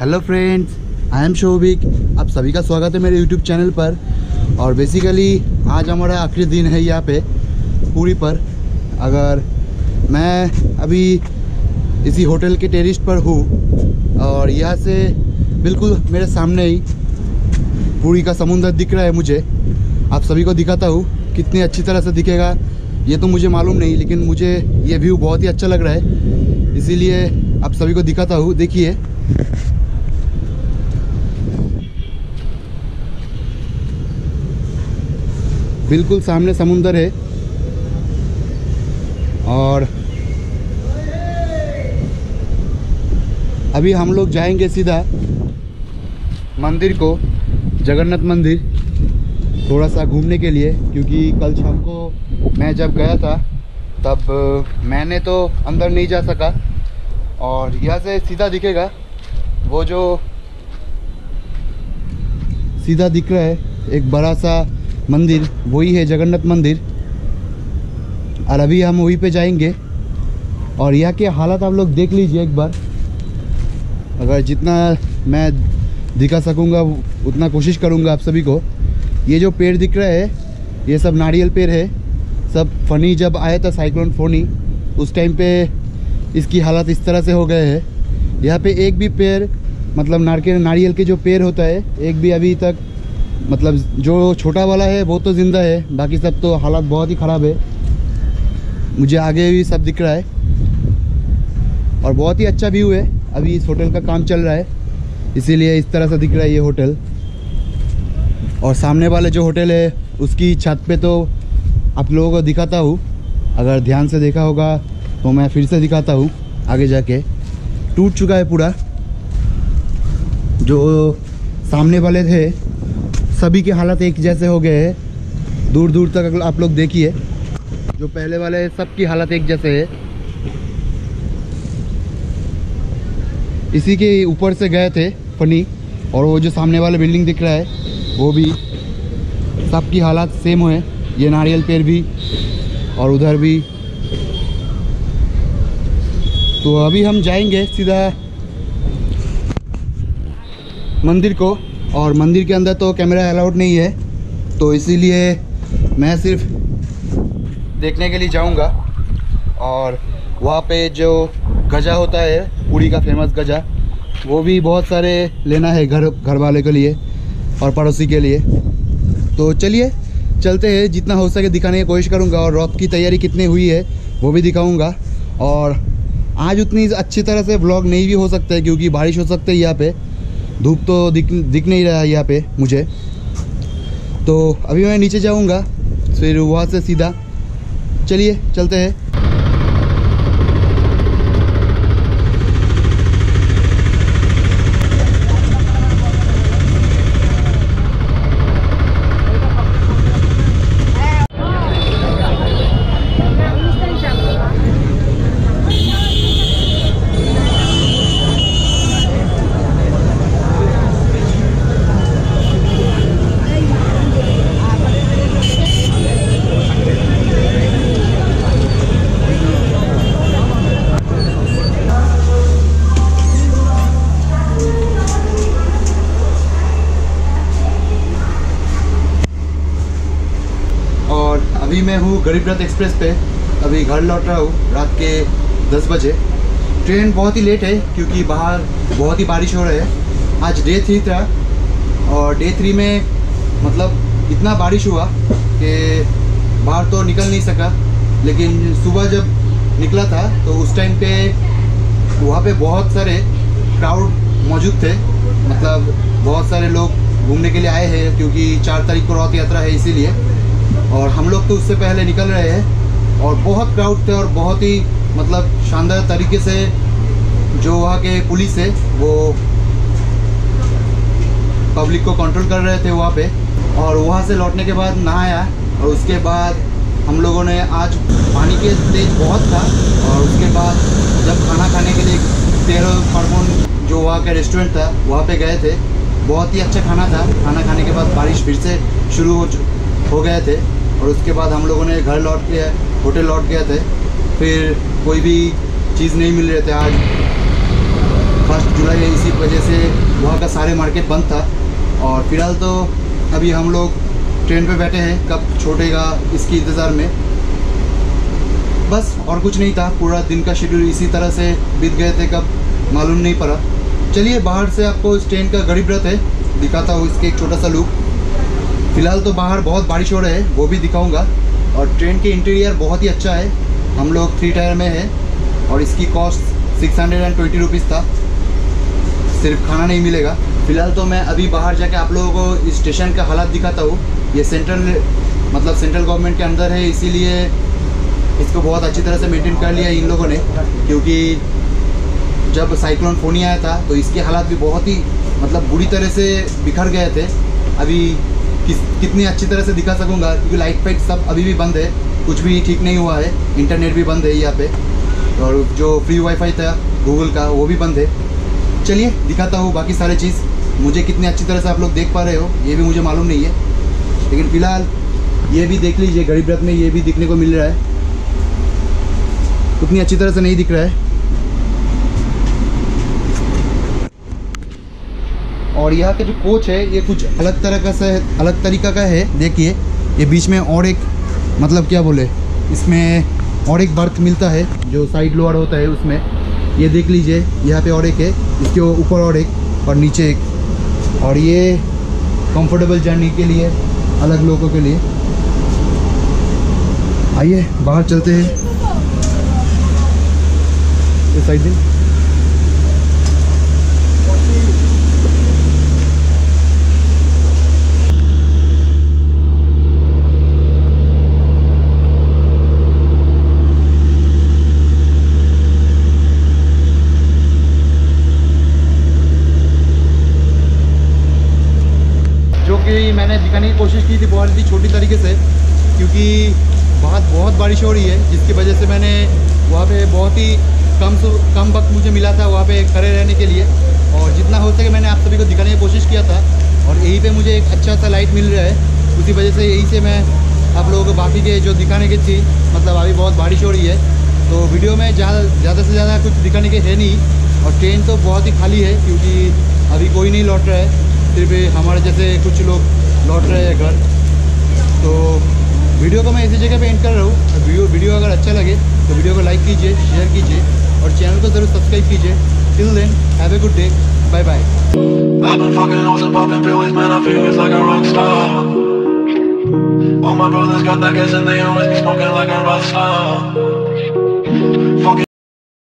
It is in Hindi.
Hello friends I am Shobhik आप सभी का स्वागत है मेरे यूट्यूब चैनल पर। और बेसिकली आज हमारा आखिरी दिन है यहाँ पे, पूरी पर। अगर मैं अभी इसी होटल के टेरिस्ट पर हूँ, और यहाँ से बिल्कुल मेरे सामने ही पूरी का समुंदर दिख रहा है मुझे। आप सभी को दिखाता हूँ कितनी अच्छी तरह से दिखेगा। ये तो मुझे मालूम नहीं, लेकिन मुझे ये व्यू बहुत ही अच्छा लग रहा है। इसीलिए आप सभी को दिखाता हूँ। देखिए बिल्कुल सामने समुंदर है। और अभी हम लोग जाएँगे सीधा मंदिर को, जगन्नाथ मंदिर थोड़ा सा घूमने के लिए, क्योंकि कल शाम को मैं जब गया था, तब मैंने तो अंदर नहीं जा सका। और यहाँ से सीधा दिखेगा, वो जो सीधा दिख रहा है, एक बड़ा सा मंदिर, वही है जगन्नाथ मंदिर। और अभी हम वहीं पे जाएँगे। और यहाँ के हालात आप लोग देख लीजिए एक बार। अगर जितना मैं दिखा सकूँगा, उतना कोशिश करूँगा आप सभी को। ये जो पेड़ दिख रहा है, ये सब नारियल पेड़ है। सब फनी जब आया था साइक्लोन फोनी, उस टाइम पे इसकी हालत इस तरह से हो गए हैं। यहाँ पे एक भी पेड़ मतलब नारकेल नारियल के जो पेड़ होता है, एक भी अभी तक मतलब जो छोटा वाला है, वो तो ज़िंदा है, बाकी सब तो हालात बहुत ही ख़राब है। मुझे आगे भी सब दिख रहा है। और बहुत ही अच्छा व्यू है। अभी इस होटल का काम चल रहा है। इसीलिए इस तरह से दिख रहा है ये होटल और सामने वाले जो होटल है, उसकी छत पे तो आप लोगों को दिखाता हूँ। अगर ध्यान से देखा होगा तो मैं फिर से दिखाता हूँ आगे जाके। टूट चुका है पूरा। जो सामने वाले थे सभी के हालत एक जैसे हो गए हैं। दूर दूर तक आप लोग देखिए। जो पहले वाले सब की हालत एक जैसे है। इसी के ऊपर से गए थे फनी, और वो जो सामने वाला बिल्डिंग दिख रहा है, वो भी सबकी हालत सेम है। ये नारियल पेड़ भी, और उधर भी। तो अभी हम जाएँगे सीधा मंदिर को। और मंदिर के अंदर तो कैमरा अलाउड नहीं है तो इसीलिए मैं सिर्फ़ देखने के लिए जाऊँगा। और वहाँ पे जो गजा होता है पूरी का फ़ेमस गजा, वो भी बहुत सारे लेना है घर घर वाले के लिए और पड़ोसी के लिए। तो चलिए, चलते हैं, जितना हो सके दिखाने की कोशिश करूँगा और रॉप की तैयारी कितनी हुई है, वो भी दिखाऊँगा। और आज उतनी अच्छी तरह से ब्लॉग नहीं भी हो सकता है क्योंकि बारिश हो सकती है यहाँ पे। धूप तो दिख दिख नहीं रहा है यहाँ पे मुझे। तो अभी मैं नीचे जाऊँगा, फिर वहाँ से सीधा। चलिए, चलते हैं अभी मैं हूँ गरीब रथ एक्सप्रेस पे। अभी घर लौट रहा हूँ, रात के 10 बजे। ट्रेन बहुत ही लेट है, क्योंकि बाहर बहुत ही बारिश हो रही है। आज डे थ्री था, और डे थ्री में मतलब इतना बारिश हुआ कि बाहर तो निकल नहीं सका। लेकिन सुबह जब निकला था तो उस टाइम पे वहाँ पे बहुत सारे क्राउड मौजूद थे। मतलब बहुत सारे लोग घूमने के लिए आए हैं, क्योंकि चार तारीख को रथ यात्रा है इसीलिए। और हम लोग तो उससे पहले निकल रहे हैं और बहुत क्राउड थे और बहुत ही मतलब शानदार तरीके से जो वहाँ के पुलिस है, वो पब्लिक को कंट्रोल कर रहे थे वहाँ पे। और वहाँ से लौटने के बाद नहाया और उसके बाद हम लोगों ने आज पानी के तेज बहुत था और उसके बाद जब खाना खाने के लिए तेरह फार्मोन जो वहाँ का रेस्टोरेंट था, वहाँ पे गए थे। बहुत ही अच्छा खाना था। खाना खाने के बाद बारिश फिर से शुरू हो हो गए थे। और उसके बाद हम लोगों ने घर लौट के, होटल लौट गए थे। फिर कोई भी चीज़ नहीं मिल रहे थे आज। फ़र्स्ट जुलाई इसी वजह से वहाँ का सारे मार्केट बंद था। और फ़िलहाल तो अभी हम लोग ट्रेन पे बैठे हैं, कब छोड़ेगा इसकी इंतज़ार में। बस और कुछ नहीं था, पूरा दिन का शेड्यूल इसी तरह से बीत गए थे, कब मालूम नहीं पड़ा। चलिए बाहर से आपको इस ट्रेन का गरीब रथ है, दिखाता हूँ इसके एक छोटा सा लुक फ़िलहाल तो बाहर बहुत बारिश हो रहा है, वो भी दिखाऊँगा। और ट्रेन के इंटीरियर बहुत ही अच्छा है। हम लोग थ्री टायर में है और इसकी cost six hundred and twenty rupees था। सिर्फ़ खाना नहीं मिलेगा। फ़िलहाल तो मैं अभी बाहर जाके आप लोगों को इस स्टेशन का हालात दिखाता हूँ। ये सेंट्रल मतलब सेंट्रल गवर्नमेंट के अंदर है, इसीलिए इसको बहुत अच्छी तरह से मेंटेन कर लिया इन लोगों ने। क्योंकि जब साइक्लोन फोनी आया था तो इसके हालात भी बहुत ही मतलब बुरी तरह से बिखर गए थे। अभी किस, कितनी अच्छी तरह से दिखा सकूँगा, क्योंकि लाइट फाइट सब अभी भी बंद है, कुछ भी ठीक नहीं हुआ है इंटरनेट भी बंद है यहाँ पे, और जो फ्री वाईफाई था गूगल का, वो भी बंद है। चलिए, दिखाता हूँ बाकी सारे चीज़। मुझे कितनी अच्छी तरह से आप लोग देख पा रहे हो, ये भी मुझे मालूम नहीं है। लेकिन फ़िलहाल, ये भी देख लीजिए, गरीब रथ में ये भी दिखने को मिल रहा है। उतनी अच्छी तरह से नहीं दिख रहा है। और यहाँ के जो कोच है, ये कुछ अलग तरह का अलग तरीका का है। देखिए, ये बीच में और एक मतलब क्या बोले, इसमें और एक बर्थ मिलता है, जो साइड लोअर होता है उसमें। ये देख लीजिए, यहाँ पे और एक है, इसके ऊपर और एक, और नीचे एक। और ये कंफर्टेबल जर्नी के लिए, अलग लोगों के लिए। आइए, बाहर चलते हैं। इस साइड जो दिखाने की कोशिश की थी बहुत ही छोटी तरीके से, क्योंकि बहुत बहुत बारिश हो रही है, जिसकी वजह से मैंने वहाँ पे बहुत ही कम कम वक्त मुझे मिला था वहाँ पे खड़े रहने के लिए। और जितना हो सके मैंने आप सभी को दिखाने की कोशिश किया था, और यहीं पे मुझे एक अच्छा सा लाइट मिल रहा है। उसी वजह से यहीं से मैं आप लोगों को बाकी के जो दिखाने की थी मतलब अभी बहुत बारिश हो रही है। तो वीडियो में ज़्यादा ज़्यादा से ज़्यादा कुछ दिखाने के है नहीं, और ट्रेन तो बहुत ही खाली है, क्योंकि अभी कोई नहीं लौट रहा है। सिर्फ़ हमारे जैसे कुछ लोग लौट रहे हैं घर। तो वीडियो को मैं इसी जगह पे एंड कर रहा हूँ। वीडियो वीडियो अगर अच्छा लगे तो वीडियो को लाइक कीजिए शेयर कीजिए, और चैनल को ज़रूर सब्सक्राइब कीजिए। Till then have a good day bye bye